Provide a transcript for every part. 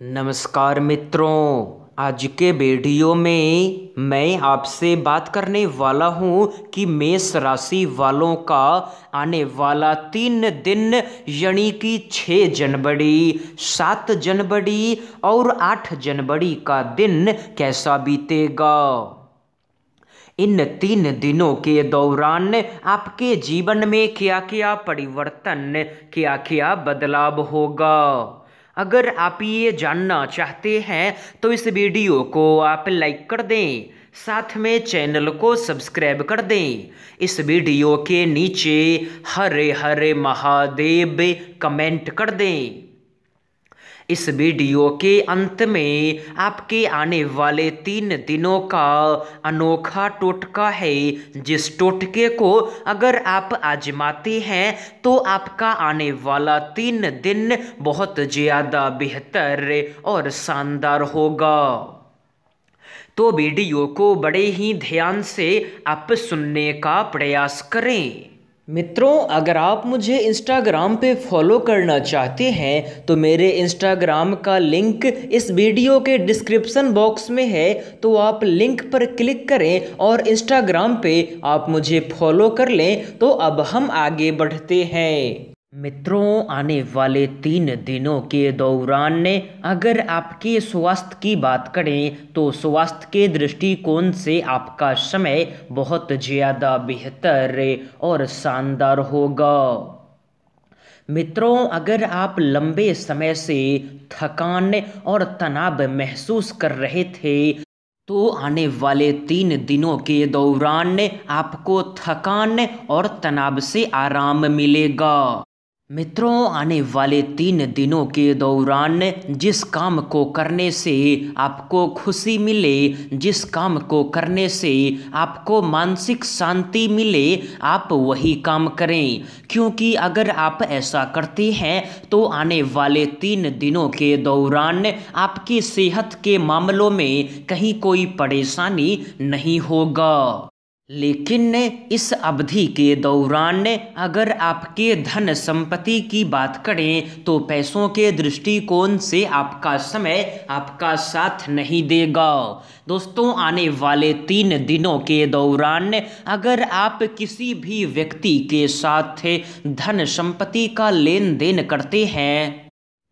नमस्कार मित्रों, आज के वीडियो में मैं आपसे बात करने वाला हूँ कि मेष राशि वालों का आने वाला तीन दिन, यानी कि छः जनवरी, सात जनवरी और आठ जनवरी का दिन कैसा बीतेगा? इन तीन दिनों के दौरान आपके जीवन में क्या क्या परिवर्तन क्या क्या बदलाव होगा? अगर आप ये जानना चाहते हैं तो इस वीडियो को आप लाइक कर दें, साथ में चैनल को सब्सक्राइब कर दें। इस वीडियो के नीचे हरे हरे महादेव कमेंट कर दें। इस वीडियो के अंत में आपके आने वाले तीन दिनों का अनोखा टोटका है। जिस टोटके को अगर आप आजमाते हैं तो आपका आने वाला तीन दिन बहुत ज़्यादा बेहतर और शानदार होगा। तो वीडियो को बड़े ही ध्यान से आप सुनने का प्रयास करें। मित्रों, अगर आप मुझे इंस्टाग्राम पे फॉलो करना चाहते हैं तो मेरे इंस्टाग्राम का लिंक इस वीडियो के डिस्क्रिप्शन बॉक्स में है। तो आप लिंक पर क्लिक करें और इंस्टाग्राम पे आप मुझे फॉलो कर लें। तो अब हम आगे बढ़ते हैं। मित्रों, आने वाले तीन दिनों के दौरान अगर आपके स्वास्थ्य की बात करें तो स्वास्थ्य के दृष्टिकोण से आपका समय बहुत ज़्यादा बेहतर और शानदार होगा। मित्रों, अगर आप लंबे समय से थकान और तनाव महसूस कर रहे थे तो आने वाले तीन दिनों के दौरान आपको थकान और तनाव से आराम मिलेगा। मित्रों, आने वाले तीन दिनों के दौरान जिस काम को करने से आपको खुशी मिले, जिस काम को करने से आपको मानसिक शांति मिले, आप वही काम करें। क्योंकि अगर आप ऐसा करते हैं तो आने वाले तीन दिनों के दौरान आपकी सेहत के मामलों में कहीं कोई परेशानी नहीं होगा। लेकिन इस अवधि के दौरान अगर आपके धन संपत्ति की बात करें तो पैसों के दृष्टिकोण से आपका समय आपका साथ नहीं देगा। दोस्तों, आने वाले तीन दिनों के दौरान अगर आप किसी भी व्यक्ति के साथ धन संपत्ति का लेन देन करते हैं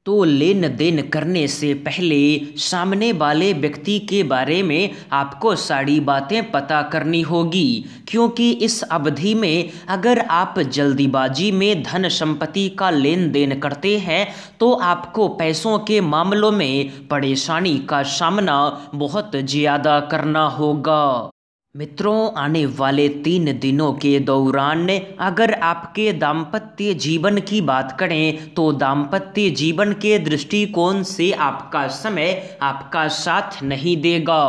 तो लेन देन करने से पहले सामने वाले व्यक्ति के बारे में आपको सारी बातें पता करनी होगी। क्योंकि इस अवधि में अगर आप जल्दीबाजी में धन संपत्ति का लेन देन करते हैं तो आपको पैसों के मामलों में परेशानी का सामना बहुत ज़्यादा करना होगा। मित्रों, आने वाले तीन दिनों के दौरान अगर आपके दाम्पत्य जीवन की बात करें तो दाम्पत्य जीवन के दृष्टिकोण से आपका समय आपका साथ नहीं देगा।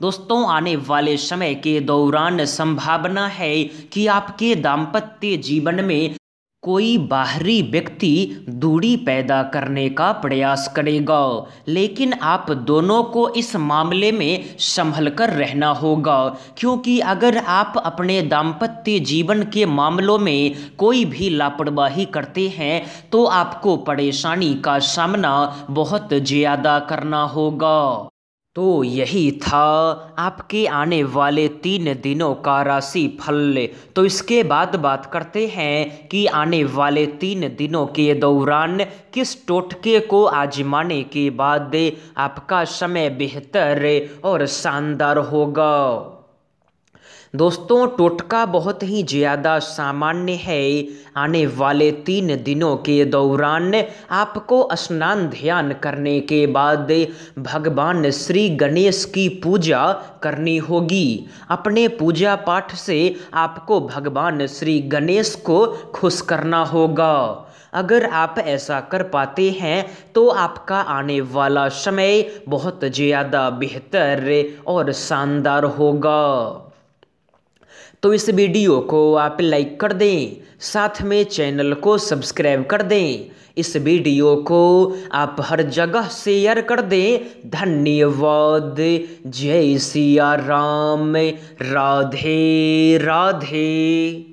दोस्तों, आने वाले समय के दौरान संभावना है कि आपके दाम्पत्य जीवन में कोई बाहरी व्यक्ति दूरी पैदा करने का प्रयास करेगा, लेकिन आप दोनों को इस मामले में संभल कर रहना होगा, क्योंकि अगर आप अपने दाम्पत्य जीवन के मामलों में कोई भी लापरवाही करते हैं तो आपको परेशानी का सामना बहुत ज़्यादा करना होगा। तो यही था आपके आने वाले तीन दिनों का राशि फल तो इसके बाद बात करते हैं कि आने वाले तीन दिनों के दौरान किस टोटके को आजमाने के बाद आपका समय बेहतर और शानदार होगा। दोस्तों, टोटका बहुत ही ज़्यादा सामान्य है। आने वाले तीन दिनों के दौरान आपको स्नान ध्यान करने के बाद भगवान श्री गणेश की पूजा करनी होगी। अपने पूजा पाठ से आपको भगवान श्री गणेश को खुश करना होगा। अगर आप ऐसा कर पाते हैं तो आपका आने वाला समय बहुत ज़्यादा बेहतर और शानदार होगा। तो इस वीडियो को आप लाइक कर दें, साथ में चैनल को सब्सक्राइब कर दें। इस वीडियो को आप हर जगह शेयर कर दें। धन्यवाद। जय सिया राम। राधे राधे।